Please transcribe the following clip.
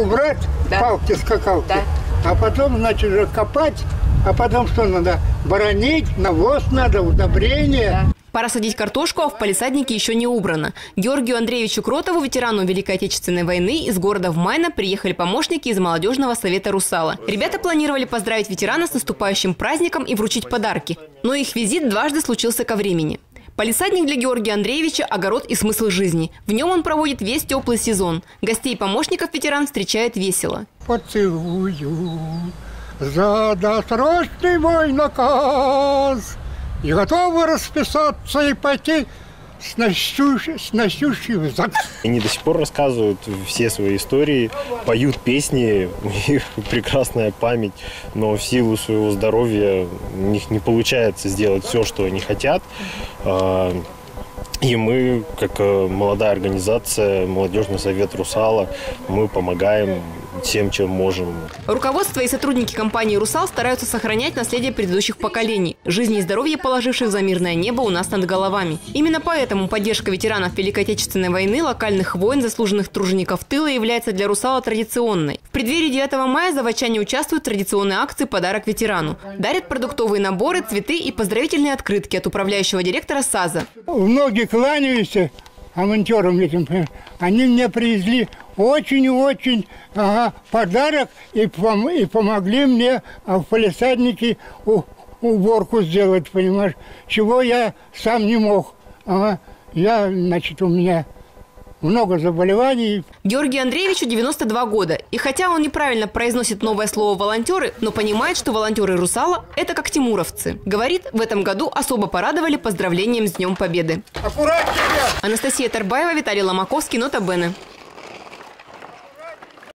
убрать, Да. палки, скакалки, Да. а потом, значит, же копать, а потом что надо? Боронить, навоз надо, удобрения. Пора садить картошку, а в палисаднике еще не убрано. Георгию Андреевичу Кротову, ветерану Великой Отечественной войны, из города в Майна приехали помощники из молодежного совета «Русала». Ребята планировали поздравить ветерана с наступающим праздником и вручить подарки. Но их визит дважды случился ко времени. Палисадник для Георгия Андреевича – огород и смысл жизни. В нем он проводит весь теплый сезон. Гостей и помощников ветеран встречает весело. Поцелую за досрочный мой наказ и готовы расписаться и пойти с насущ- с насущий в ЗАГС. Они до сих пор рассказывают все свои истории, поют песни, у них прекрасная память, но в силу своего здоровья у них не получается сделать все, что они хотят. А, И мы, как э, молодая организация, молодежный совет «Русала», мы помогаем всем, чем можем. Руководство и сотрудники компании «Русал» стараются сохранять наследие предыдущих поколений. Жизни и здоровье положивших за мирное небо у нас над головами. Именно поэтому поддержка ветеранов Великой Отечественной войны, локальных войн, заслуженных тружеников тыла является для «Русала» традиционной. В преддверии 9 мая заводчане участвуют в традиционной акции «Подарок ветерану». Дарят продуктовые наборы, цветы и поздравительные открытки от управляющего директора САЗа. Многие кланяются авантюрам этим. Они мне привезли очень-очень ага, подарок и, пом- и помогли мне а, в полисаднике уборку сделать, понимаешь, чего я сам не мог. Ага. Я, значит, у меня много заболеваний, Георгию Андреевичу 92 года. И хотя он неправильно произносит новое слово «волонтеры», но понимает, что волонтеры «Русала» – это как тимуровцы. Говорит, в этом году особо порадовали поздравлением с Днем Победы. Аккуратнее! Анастасия Тарбаева, Виталий Ломаковский, Нота Бене.